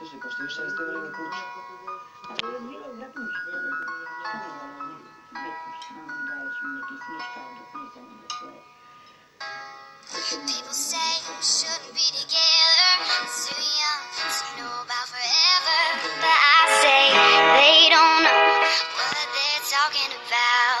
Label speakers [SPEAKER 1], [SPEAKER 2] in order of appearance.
[SPEAKER 1] τους
[SPEAKER 2] υποστήριξε στο ελληνικού του.
[SPEAKER 3] People say we shouldn't be together, too young to know about forever. But I say they don't know what they're talking about.